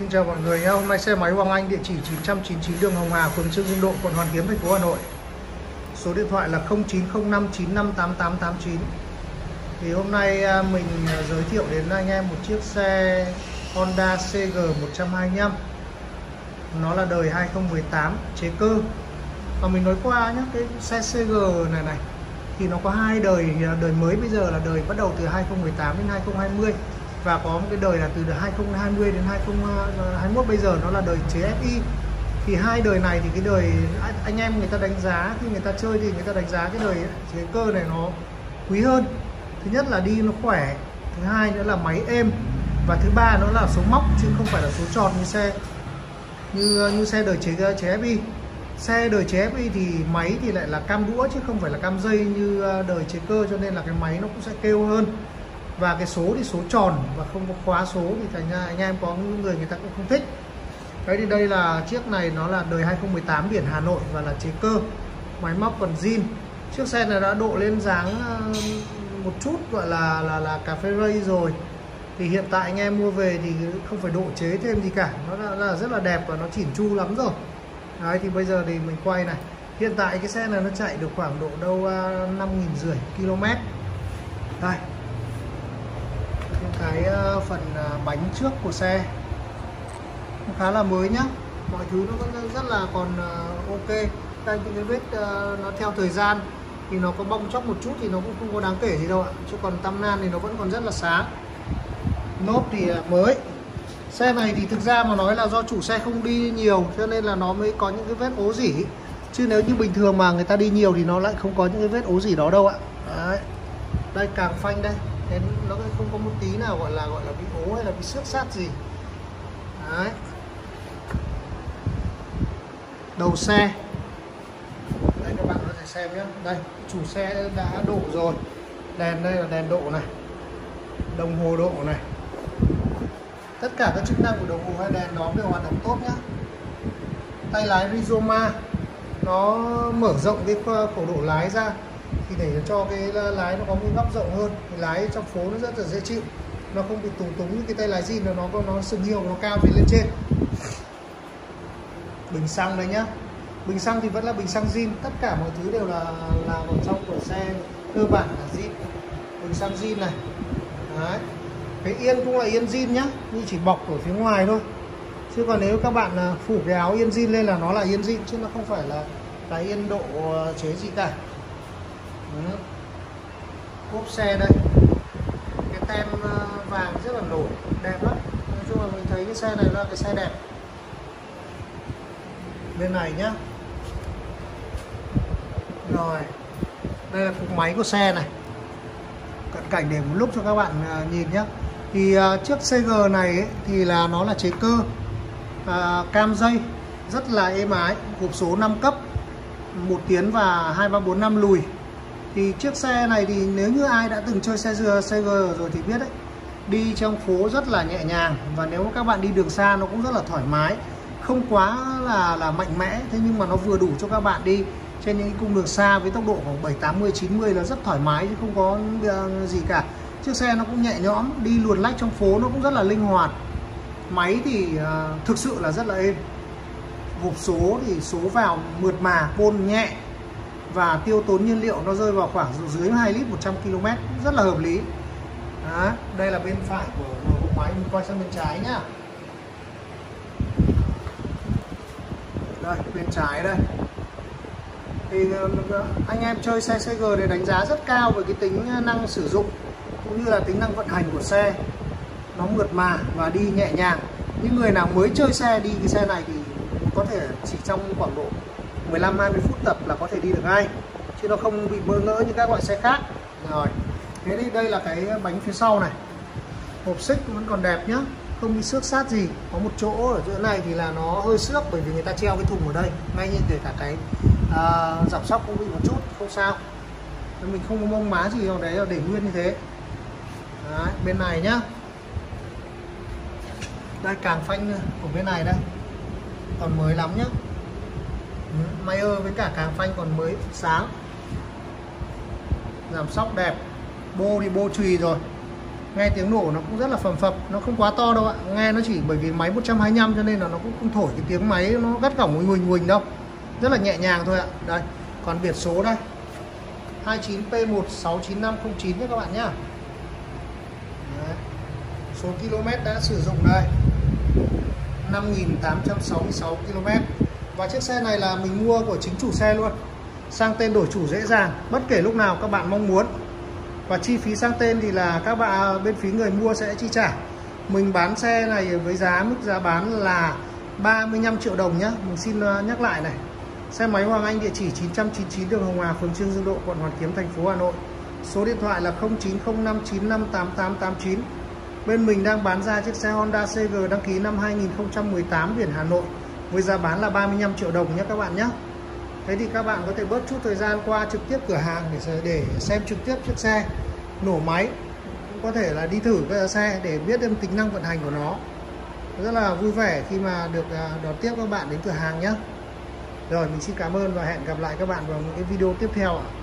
Xin chào mọi người nhé. Hôm nay xe máy Hoàng Anh địa chỉ 999 đường Hồng Hà, phường Trương Dương Độ, quận Hoàn Kiếm, thành phố Hà Nội. Số điện thoại là 0905958889. Thì hôm nay à, mình à, giới thiệu đến anh em một chiếc xe Honda CG 125. Nó là đời 2018 chế cơ. Và mình nói qua nhé, cái xe CG này này thì nó có hai đời, à, đời mới bây giờ là đời bắt đầu từ 2018 đến 2020 và có một cái đời là từ 2020 đến 2021 bây giờ nó là đời chế FI thì hai đời này thì cái đời, anh em người ta đánh giá, khi người ta chơi thì người ta đánh giá cái đời chế cơ này nó quý hơn. Thứ nhất là đi nó khỏe, thứ hai nữa là máy êm, và thứ ba nó là số móc chứ không phải là số tròn như xe, như như xe đời chế chế FI xe đời chế FI thì máy thì lại là cam đũa chứ không phải là cam dây như ờ, đời chế cơ cho nên là cái máy nó cũng sẽ kêu hơn và cái số thì số tròn và không có khóa số thì thành ra anh em có những người người ta cũng không thích. Đấy thì đây là chiếc này nó là đời 2018 biển Hà Nội và là chế cơ. Máy móc còn zin. Chiếc xe này đã độ lên dáng một chút gọi là là là cà phê ray rồi. Thì hiện tại anh em mua về thì không phải độ chế thêm gì cả. Nó là, là rất là đẹp và nó chỉn chu lắm rồi. Đấy thì bây giờ thì mình quay này. Hiện tại cái xe này nó chạy được khoảng độ đâu à, năm nghìn rưỡi km. Đây cái ờ, phần ờ, bánh trước của xe. Nó khá là mới nhá. Mọi thứ nó vẫn rất là còn ờ, ok. Đây những cái vết nó theo thời gian. Thì nó có bong chóc một chút thì nó cũng không có đáng kể gì đâu ạ. Chứ còn tăm nan thì nó vẫn còn rất là sáng. Nốt thì mới. Xe này thì thực ra mà nói là do chủ xe không đi nhiều, cho nên là nó mới có những cái vết ố dỉ chứ nếu như bình thường mà người ta đi nhiều thì nó lại không có những cái vết ố dỉ đó đâu ạ. Đấy. đây, càng phanh đây thế nó không có một tí nào gọi là gọi là bị ố hay là bị xước sát gì. Đấy. Đầu xe. Đây, các bạn có thể xem nhé đây, chủ xe đã độ rồi. Đèn đây là đèn độ này. Đồng hồ độ này. Tất cả các chức năng của đồng hồ hay đèn đó đều hoạt động tốt nhé tay lái Rizoma, nó mở rộng cái ờ, khẩu độ lái ra thì để cho cái lái nó có cái góc rộng hơn, thì lái trong phố nó rất là dễ chịu. Nó không bị tùng túng như cái tay lái zin nó có nó sừng hiệu nó cao phía lên trên. Bình xăng đây nhá. Bình xăng thì vẫn là bình xăng zin tất cả mọi thứ đều là là vào trong của xe cơ bản là zin bình xăng zin này. Đấy. Cái yên cũng là yên zin nhá nhưng chỉ bọc ở phía ngoài thôi. Chứ còn nếu các bạn à, phủ cái áo yên zin lên là nó là yên zin chứ nó không phải là cái yên độ à, chế gì cả đó. cốp xe đây. Cái tem ờ, vàng rất là nổi đẹp lắm. Nói chung là mình thấy cái xe này là cái xe đẹp. Bên này nhá. Rồi đây là cục máy của xe này. Cận cảnh để một lúc cho các bạn ờ, nhìn nhé thì ờ, chiếc CG này ấy, thì là nó là chế cơ à, cam dây rất là êm ái hộp số 5 cấp một tiến và hai ba bốn năm lùi thì chiếc xe này thì nếu như ai đã từng chơi xe dừa xe G rồi thì biết đấy. Đi trong phố rất là nhẹ nhàng và nếu các bạn đi đường xa nó cũng rất là thoải mái. Không quá là là mạnh mẽ thế nhưng mà nó vừa đủ cho các bạn đi. Trên những cung đường xa với tốc độ khoảng 7 80 90 là rất thoải mái chứ không có à, gì cả. Chiếc xe nó cũng nhẹ nhõm đi luồn lách trong phố nó cũng rất là linh hoạt. Máy thì uh, thực sự là rất là êm. Hộp số thì số vào mượt mà côn nhẹ và tiêu tốn nhiên liệu nó rơi vào khoảng dưới 2 lít 100 km rất là hợp lý. Đó, đây là bên phải của bộ máy mình quay sang bên trái nhá. Đây bên trái đây. Thì ờ, ờ, anh em chơi xe CG để đánh giá rất cao về cái tính ờ, năng sử dụng cũng như là tính năng vận hành của xe. Nó mượt mà và đi nhẹ nhàng. Những người nào mới chơi xe đi cái xe này thì có thể chỉ trong khoảng độ 15 20 phút tập là có thể đi được ngay chứ nó không bị bỡ ngỡ như các loại xe khác. Rồi thế thì đây là cái bánh phía sau này. Hộp xích vẫn còn đẹp nhá không bị xước sát gì. Có một chỗ ở giữa này thì là nó hơi xước bởi vì người ta treo cái thùng ở đây. Ngay như kể cả cái à, giảm sóc cũng bị một chút không sao. Mình không có mông má gì vào đấy là để nguyên như thế. Đấy, bên này nhá. Đây càng phanh của bên này đây. Còn mới lắm nhá. Mayer với cả càng phanh còn mới sáng. Giảm sóc đẹp. Bô thì bô chùy rồi. Nghe tiếng nổ nó cũng rất là phẩm phập. Nó không quá to đâu ạ. Nghe nó chỉ bởi vì máy 125 cho nên là nó cũng không thổi cái tiếng máy, nó gắt gỏng huỳnh huỳnh huỳnh đâu. Rất là nhẹ nhàng thôi ạ. Đây, còn biển số đây. 29P169509 nhé các bạn nhá. Đấy. số km đã sử dụng đây. 5.866 km và chiếc xe này là mình mua của chính chủ xe luôn. Sang tên đổi chủ dễ dàng, bất kể lúc nào các bạn mong muốn. Và chi phí sang tên thì là các bạn à, bên phía người mua sẽ chi trả. Mình bán xe này với giá, mức giá bán là 35 triệu đồng nhé mình xin à, nhắc lại này. Xe máy Hoàng Anh địa chỉ 999 đường Hồng Hà, phường Trương Dương Độ, quận Hoàn Kiếm, thành phố Hà Nội. Số điện thoại là 0905958889 bên mình đang bán ra chiếc xe Honda CG đăng ký năm 2018 biển Hà Nội với giá bán là 35 triệu đồng nhé các bạn nhé. Thế thì các bạn có thể bớt chút thời gian qua trực tiếp cửa hàng để để xem trực tiếp chiếc xe. Nổ máy, cũng có thể là đi thử cái xe để biết thêm tính năng vận hành của nó. Rất là vui vẻ khi mà được à, đón tiếp các bạn đến cửa hàng nhé. Rồi, mình xin cảm ơn và hẹn gặp lại các bạn vào những cái video tiếp theo ạ.